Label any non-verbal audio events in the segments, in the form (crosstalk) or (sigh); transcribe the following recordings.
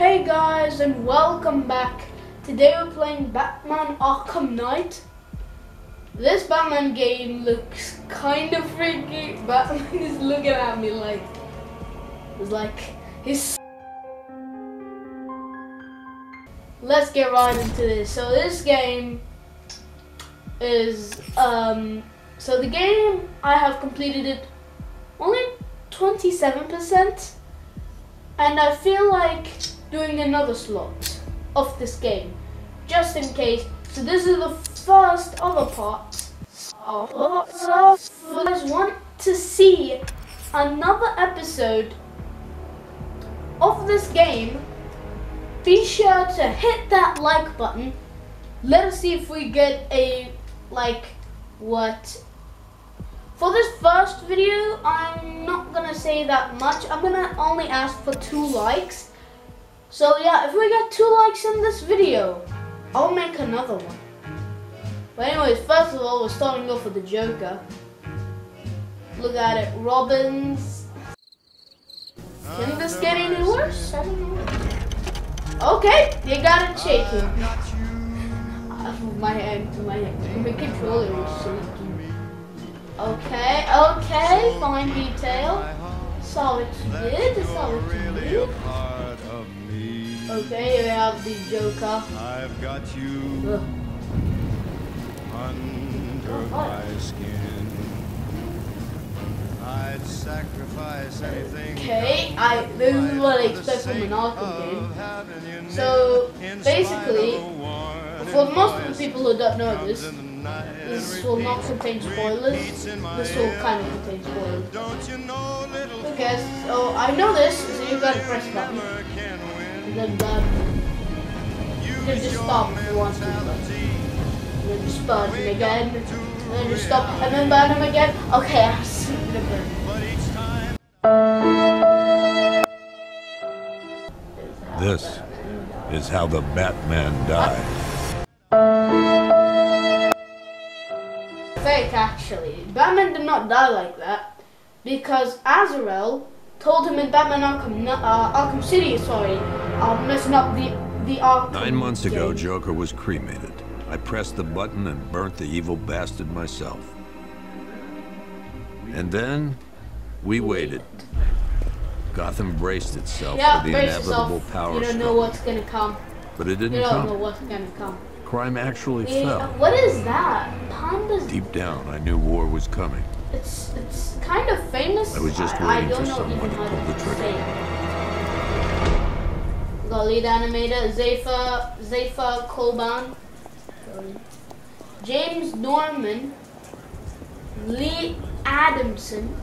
Hey guys and welcome back. Today we're playing Batman Arkham Knight. This Batman game looks kind of freaky. (laughs) Batman is looking at me like, it's like his. Let's get right into this. So this game is um. So the game I have completed it only 27%, and I feel like doing another slot of this game just in case. So this is the first other part. So if you guys want to see another episode of this game, be sure to hit that like button. Let us see if we get a like what for this first video, I'm not gonna say that much. I'm gonna only ask for two likes. So yeah, if we get two likes in this video, I'll make another one. But anyways, first of all, we're starting off with the Joker. Look at it, Robins. Can this get any worse? I don't know. Okay, you got it shaking. (laughs) My hand, my hand, my controller is shaking. Okay, okay, fine detail. Saw what you did, saw what you did. Okay, we have the Joker. I've got you Ugh. under Oh, my skin. I'd sacrifice anything. Okay, I this is what I expect from an Arkham game. So, basically, For most of the people who don't know this, this will not contain spoilers. This will kind of contain spoilers. Don't you know, little Okay, so I know this, so you gotta press button. And then um, you can just stop if you want to. And then just burn him again. And then just stop and then burn him again. Okay, I'm just gonna burn. but each time This is how the Batman died. Fake actually. Batman did not die like that because Azrael told him in Batman Arkham, uh, Arkham City, sorry, uh, messing up the the Arkham. Nine months ago. Joker was cremated. I pressed the button and burnt the evil bastard myself. And then, we waited. Gotham braced itself Yeah, for the inevitable yourself. power You don't know what's gonna come. But it You didn't don't know what's gonna come. Crime actually Yeah, fell. what is that? Pandas. Deep down, I knew war was coming. It's it's kind of famous. I was just I, waiting I don't for someone to pull the to trigger. Say it. Got lead animator Zafa Zafa Coban, James Norman, Lee Adamson.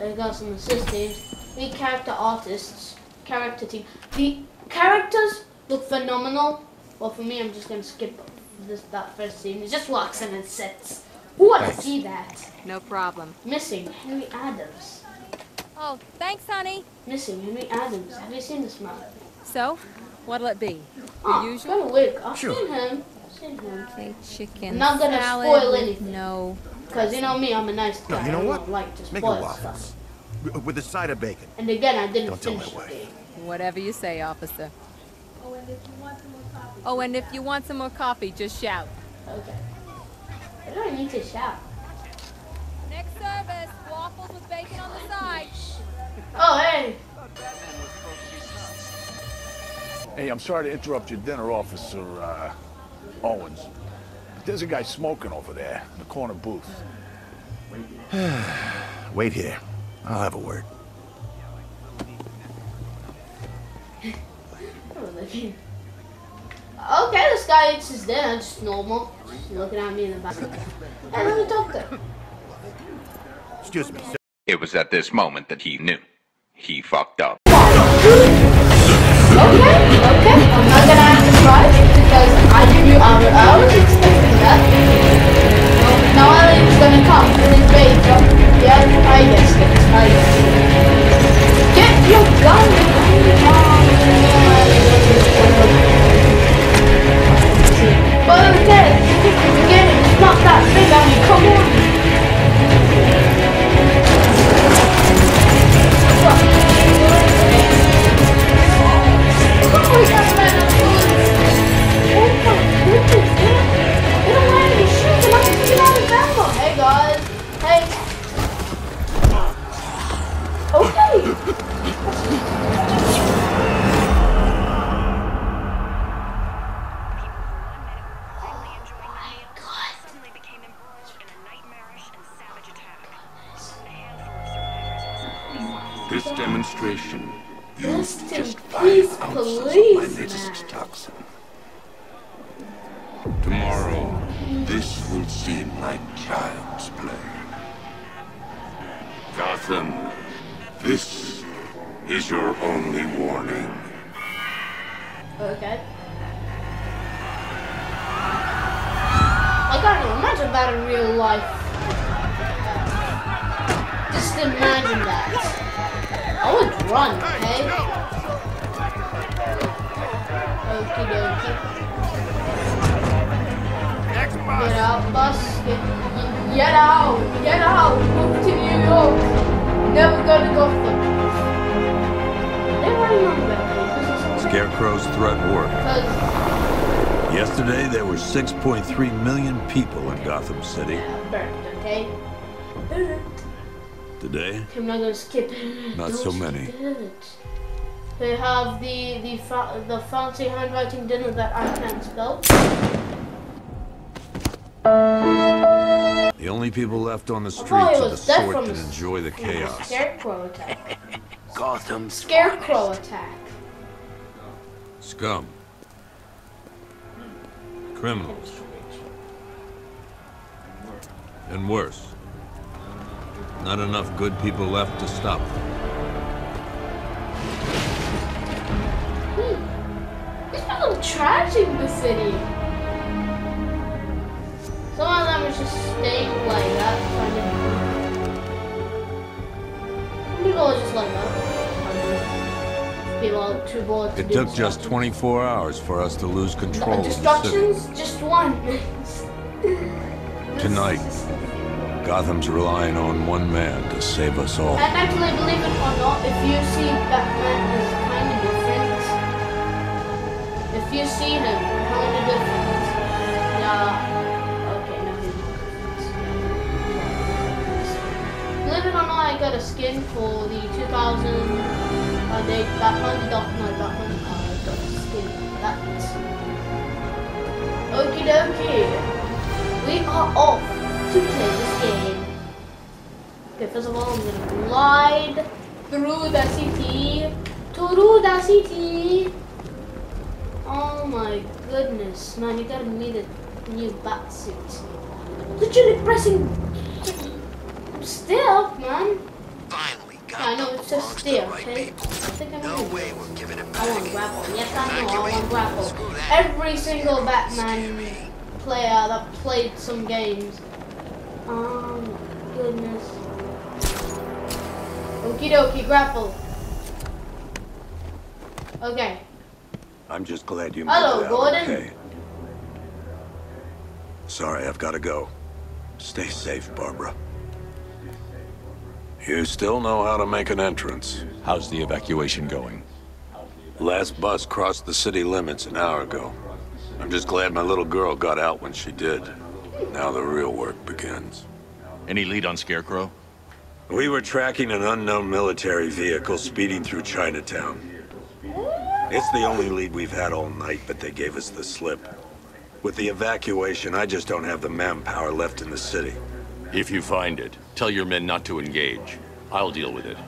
I got some assistants. Lead character artists, character team. The characters look phenomenal. Well, for me, I'm just gonna skip this that first scene. It just walks in and sits. Who want to see that? No problem. Missing Henry Adams. Oh, thanks, honey. Missing Henry Adams. Have you seen this man? So, what'll it be? Your Oh, usual? Kind of weird. I've Sure. seen him. I've seen him. Okay, chicken I'm not gonna salad spoil with anything. No. Cause you know me, I'm a nice guy. No, you know I what? don't like to Make a spoil waffles. stuff. With a side of bacon. And again, I didn't Don't tell finish my wife. Whatever you say, officer. Oh, and if you want some more coffee, just shout. Okay. I don't need to shout? Next service, waffles with bacon on the side. Oh, hey. Hey, I'm sorry to interrupt your dinner, Officer uh, Owens. But there's a guy smoking over there in the corner booth. (sighs) Wait here. I'll have a word. (laughs) Okay, this guy eats his dinner, just normal. Just looking at me in the back. Hey, let me talk to him. Excuse me, sir. It was at this moment that he knew. He fucked up. Okay, okay. I'm not gonna surprised because I knew I was, I was expecting that. So now Elliott's gonna come with his bait. Administration. Rest in Just peace, five ounces of my police, latest man. toxin. Tomorrow, this will seem like child's play. Gotham, this is your only warning. Okay. I can't even imagine that in real life. Just imagine that. I would run, okay? Okie dokie. Get out, bus. Get, get out. Get out. Move to New York. Never go to Gotham. On about. Scarecrow's threat worked. Yesterday, there were 6.3 million people in Gotham City. burned, okay? (laughs) Burnt. Today, I'm not gonna skip it. Not Don't so many. They have the the fa- the fancy handwriting dinner that I can't spell. the only people left on the oh, streets he are the was sort from that enjoy the chaos. Scarecrow attack. (laughs) Gotham's Scarecrow attack. Scum. Criminals. And worse. Not enough good people left to stop them. These people are trashing the city. Some of them are just staying like that. Some people are just like that. People are too bored to It took just 24 hours for us to lose control of the city. Destructions, just one. (laughs) Tonight, Gotham's relying on one man to save us all. And actually, believe it or not, if you see Batman as kind of different, if you see him kind of different, yeah, okay, no, he's not. Believe it or not, I got a skin for the 2000 uh, day Batman, Dark Knight Batman. Uh, got a skin for that. Okie dokie. We are off to play this game. Okay, first of all, I'm gonna glide through the city. Through the city. Oh my goodness, man, you gotta need a new bat suit. Literally pressing. Up, man. Finally, Yeah, I know it's just says belongs to stay the up, right okay? I think I'm No gonna way we're giving it I want back. grapple. Yes, I know. I want grapple. Every single Batman player that played some games. Oh my goodness. Okie dokie, grapple. Okay. I'm just glad you made Hello, it out Gordon. okay. Sorry, I've got to go. Stay safe, Barbara. You still know how to make an entrance. How's the evacuation going? Last bus crossed the city limits an hour ago. I'm just glad my little girl got out when she did. Now the real work begins. Any lead on Scarecrow? We were tracking an unknown military vehicle speeding through Chinatown. It's the only lead we've had all night, but they gave us the slip. With the evacuation, I just don't have the manpower left in the city. If you find it, tell your men not to engage. I'll deal with it.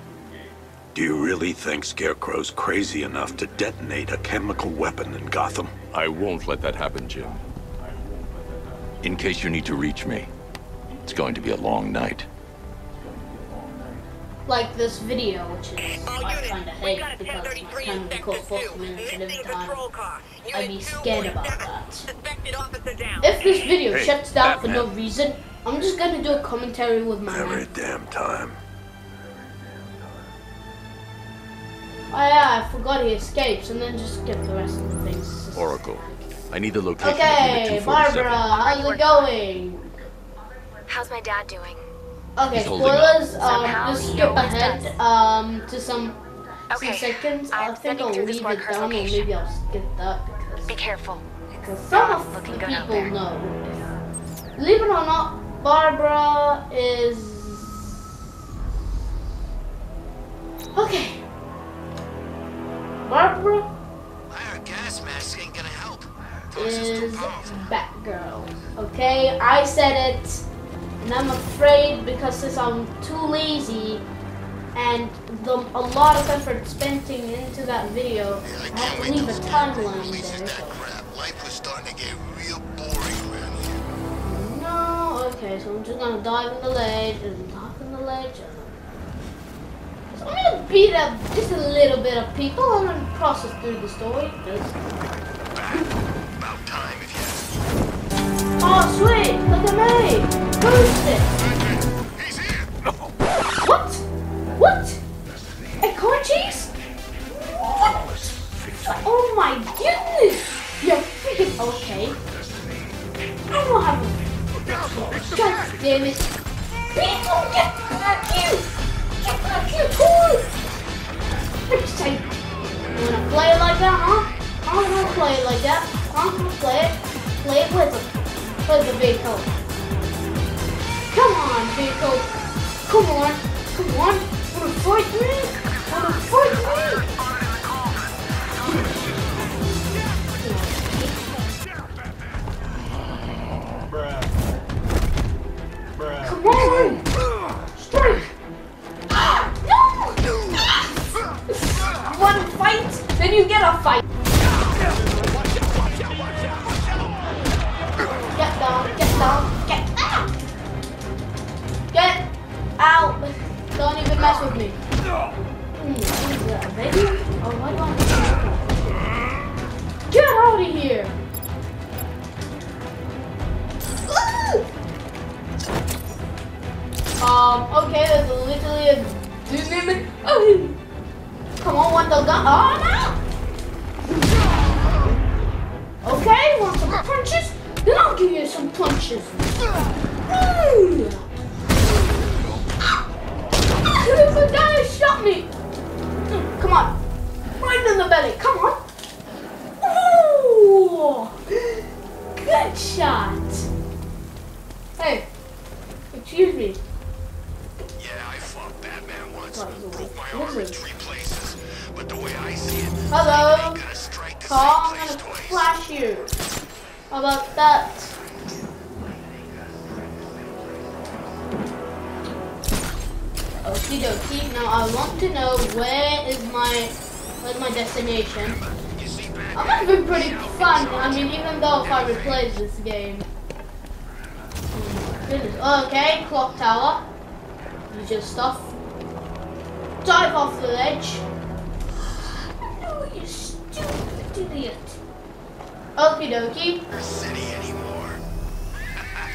Do you really think Scarecrow's crazy enough to detonate a chemical weapon in Gotham? I won't let that happen, Jim. In case you need to reach me, it's going to be a long night. Like this video, which is I kinda hate because it's kind of record 40 minutes and every time I'd be scared about that. If this video Hey, shuts down for no reason, I'm just gonna do a commentary with my Every man. damn time. Oh yeah, I forgot he escapes and then just skip the rest of the things. Oracle, I need the location of Okay, Unit 247. Barbara, how's it going? How's my dad doing? Okay, He's holding up. spoilers, um, just skip ahead, um, to some, Okay, some seconds. I I'm think I'll through the leave smart it down or location. maybe I'll skip that because Be careful. Because some of the people know. Believe it or not, Barbara is. Okay. Barbara is. Batgirl. Okay, I said it, and I'm afraid because since I'm too lazy and the, a lot of effort spent into that video. I have to leave a timeline there. So. Life was starting to get real boring around here. No, okay, so I'm just gonna dive in the ledge and dive in the ledge. So I'm gonna beat up just a little bit of people. I'm gonna process through the story. Oh, sweet! Look at me! Boost it! What? What? A corn cheese? What? Oh my goodness! You're freaking okay. I don't have a... God damn it! People, get back here! Get back here, toy! What say? You wanna play it like that, huh? You wanna play it like that? You wanna play it? Play it with With the vehicle. Come on, vehicle. Come on. Come on. Wanna fight me? Wanna fight me? Come on! Strike! Ah, no! You want to fight? Then you get a fight. Come on, want the gun? Oh, no! Okay, want some punches? Then I'll give you some punches. The guy shot me. Come on, right in the belly. Come on. Ooh, good shot. Hey, excuse me. Hello. you gotta strike the Carl, same I'm gonna flash you. How about that? Okie dokie. Now I want to know where is my where's my destination. You? I'm having pretty fun. I mean, even though if I replace this game. Hmm, goodness. Okay, clock tower. Use your stuff. Dive off the ledge. Idiot. Okie dokie. City anymore.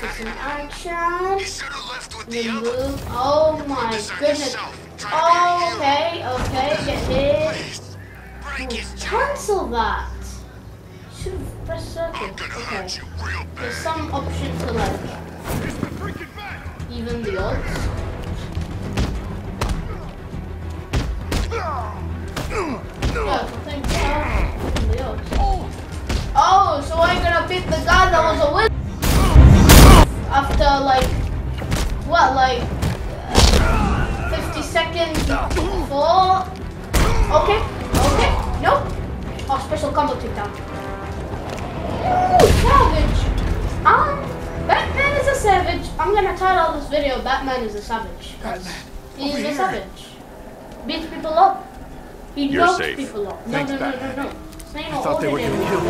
Get some action. You left with the move. Oh my goodness. yourself. Try to be a hero. Okay, okay, get hit. Please, break his jaw. Cancel that. Should have pressed circle. Okay. hurt you real There's some option to like even the odds. Yeah, I think so. Even the. Oh, so I'm gonna beat the guy that was a wizard after like what, like uh, 50 seconds before? Okay, okay, nope. Oh, special combo takedown. Ooh, savage. Um, Batman is a savage. I'm gonna title this video "Batman is a Savage." Batman. He's a savage. Beats people up. He You're knocks safe. people up. No, Thanks, no, no, Batman. no, no. It's not I thought they were gonna kill me.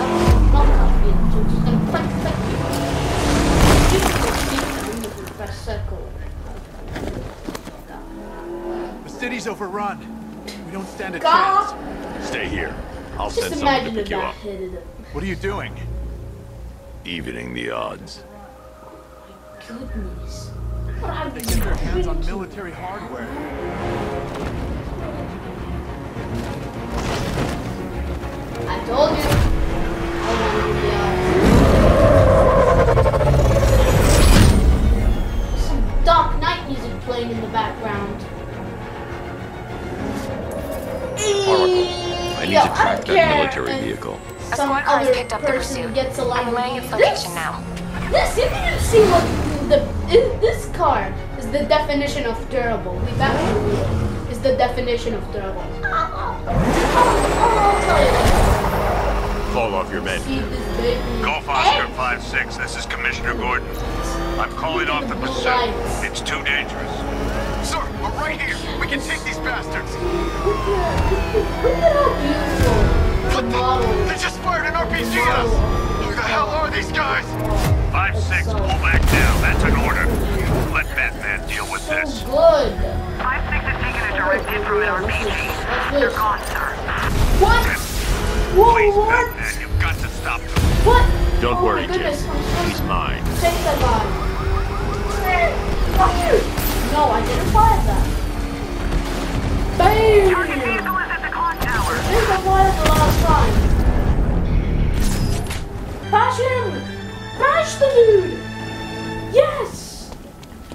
The city's overrun. We don't stand a God. chance. Stay here. I'll Just send someone to pick you up. What are you doing? Evening the odds. My Goodness. What have They you get their hands on military hardware. I told you. I wanted to be out. Some Dark Knight music playing in the background. I need Yo, to track don't that military if vehicle. A Some squad car has other picked up the person pursuit. gets along I'm laying with its this. location now. This, you need to see what the this card is the definition of durable. We back is the definition of durable. I'll, I'll tell you later. Fall off your men. See this baby. Golf Oscar 5-6, this is Commissioner Gordon. I'm calling off the pursuit. It's too dangerous. Sir, we're right here. We can take these bastards. Look at, look at the. They just fired an RPG at us. Who the hell are these guys? 5-6, pull back now. That's an order. Let Batman deal with this. good. 5-6 has taken a direct hit from an RPG. What's They're this? gone, sir. What? Whoa, Please, what? Batman, you've got to stop them. What? Don't oh worry, Jim. I'm He's mine. Take that guy. Fuck you! No, I didn't fire that. Bam! Target vehicle is at the clock tower. I think I fired the last time. Bash him! Bash the dude! Yes!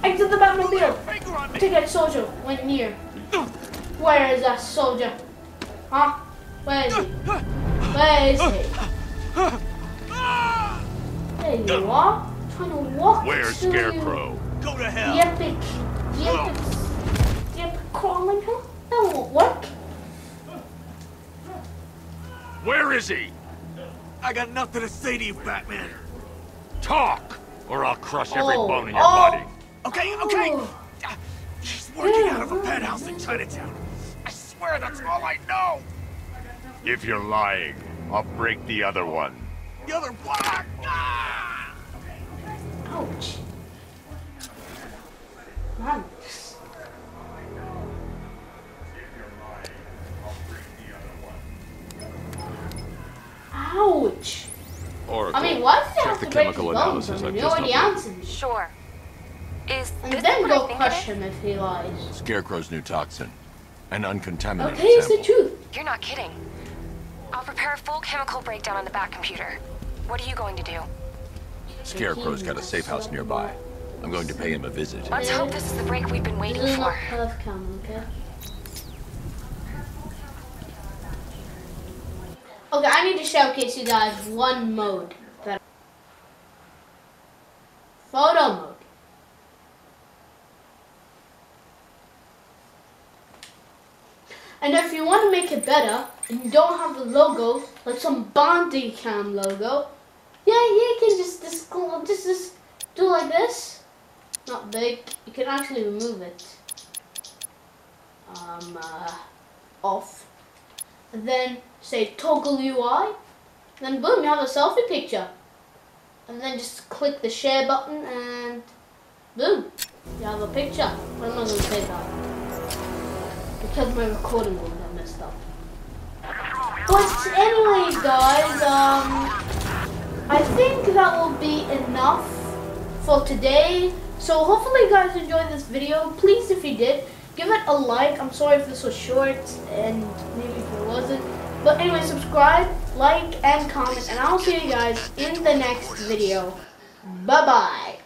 Exit the Batmobile. Take that soldier. Went near. Where is that soldier? Huh? Where is he? Uh, uh. Where is he? There you are. Trying to walk Where's to Scarecrow? Go to The hell. epic, the epic, the epic crawling hill? That won't work. Where is he? I got nothing to say to you, Batman. Talk, or I'll crush every Oh, bone in your oh. body. Okay, okay. Oh. She's working out of a penthouse in Chinatown. I swear that's all I know. If you're lying, I'll break the other one. The other block. Ah! Ouch. Man. Ouch. Oracle, I mean, why did they check have the to break chemical his bones? analysis I I've mean, you already answered. Sure. Is And this then go crush him if he lies. Scarecrow's new toxin. An uncontaminated Okay, it's the truth. You're not kidding. I'll prepare a full chemical breakdown on the back computer. What are you going to do? Scarecrow's got a safe house nearby. I'm going to pay him a visit. Let's hope this is the break we've been waiting This is not for. Perth Cam, okay? Okay, I need to showcase you guys one mode. That Photo mode. And if you want to make it better, and you don't have the logo, like some Bandicam logo, yeah, you can just, just, just, just do like this. Not big. You can actually remove it. Um, uh, off. And then say toggle UI. Then boom, you have a selfie picture. And then just click the share button and boom, you have a picture. But I'm not gonna say that because my recording will get messed up. But anyways, guys, um, I think that will be enough for today. So hopefully you guys enjoyed this video. Please, if you did, give it a like. I'm sorry if this was short and maybe if it wasn't. But anyway, subscribe, like, and comment, and I'll see you guys in the next video. Bye-bye.